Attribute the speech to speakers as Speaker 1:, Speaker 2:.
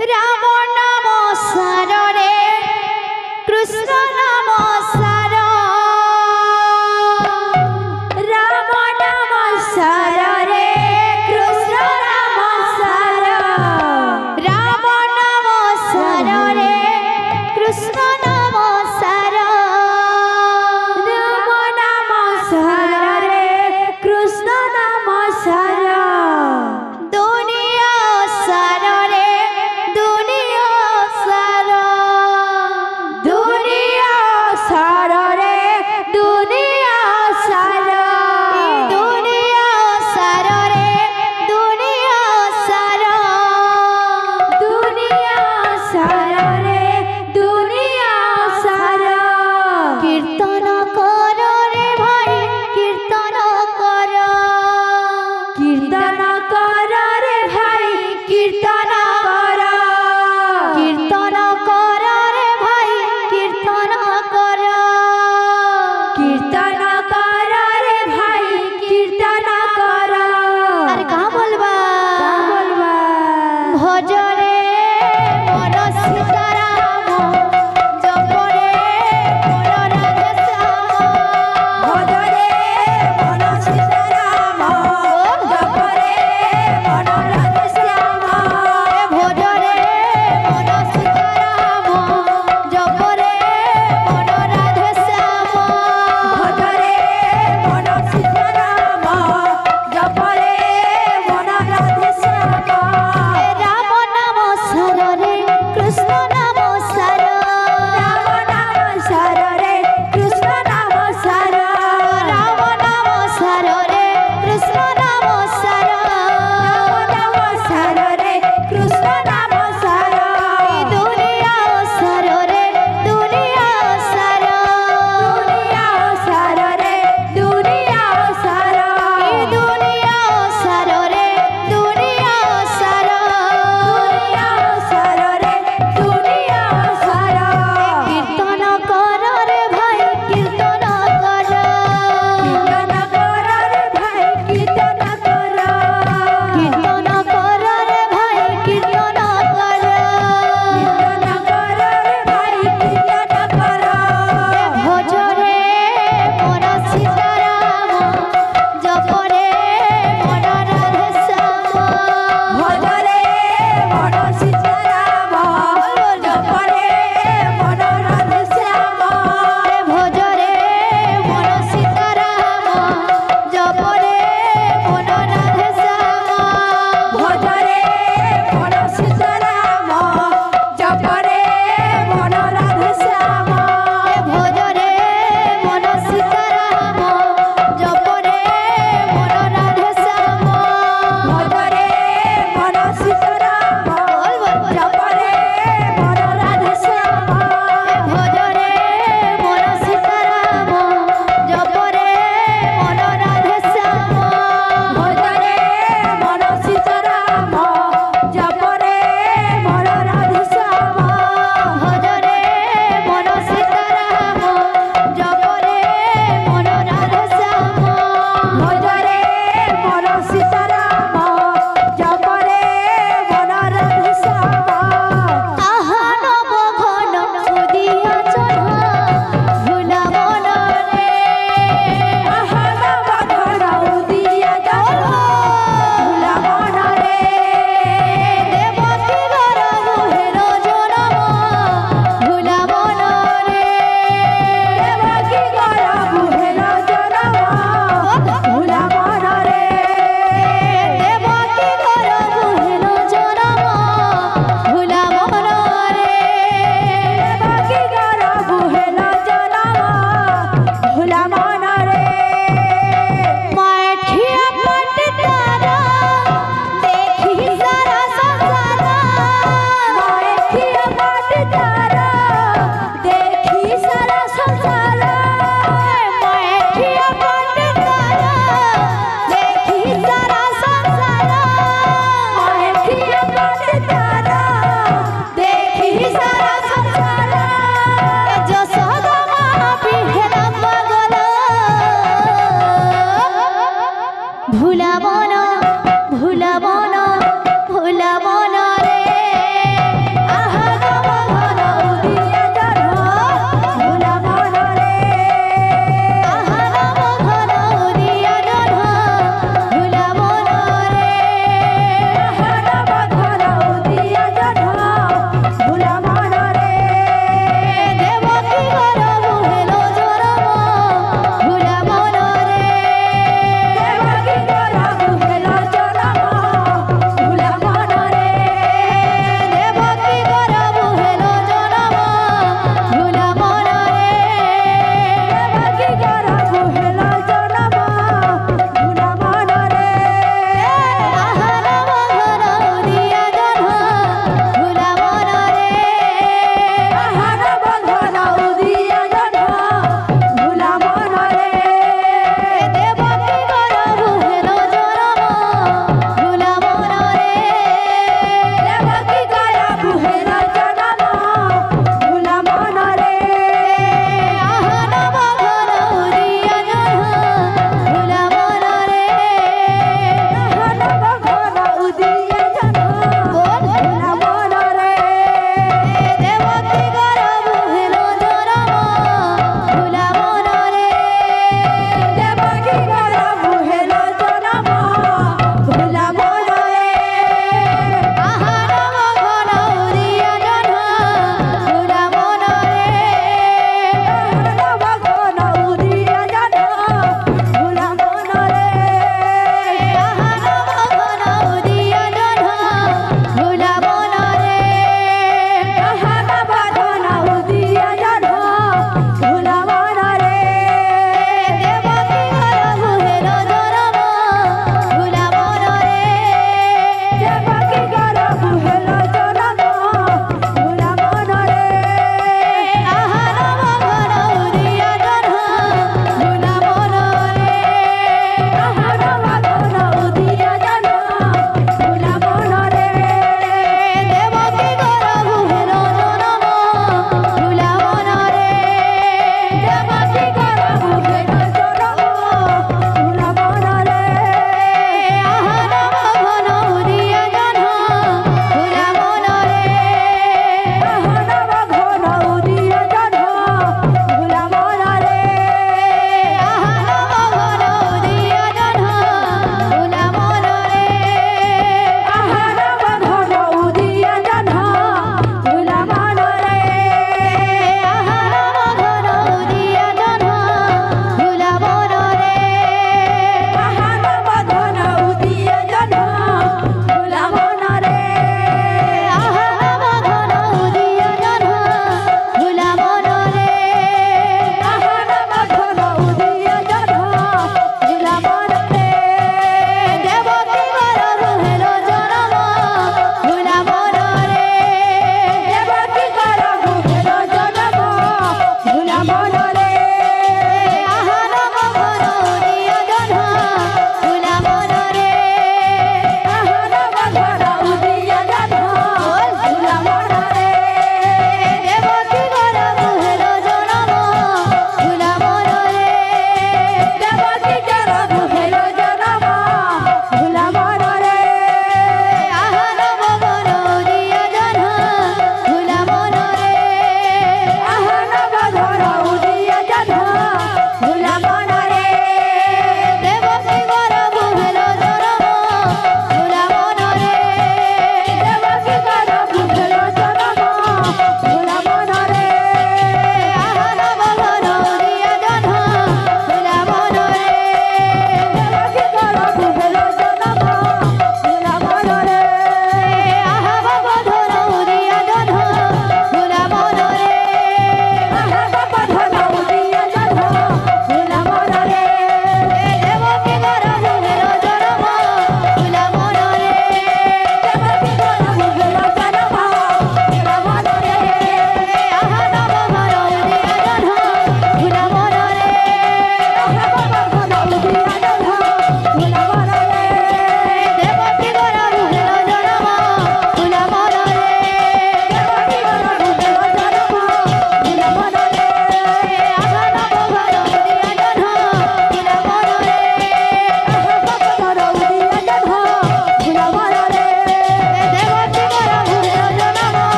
Speaker 1: Ram
Speaker 2: Así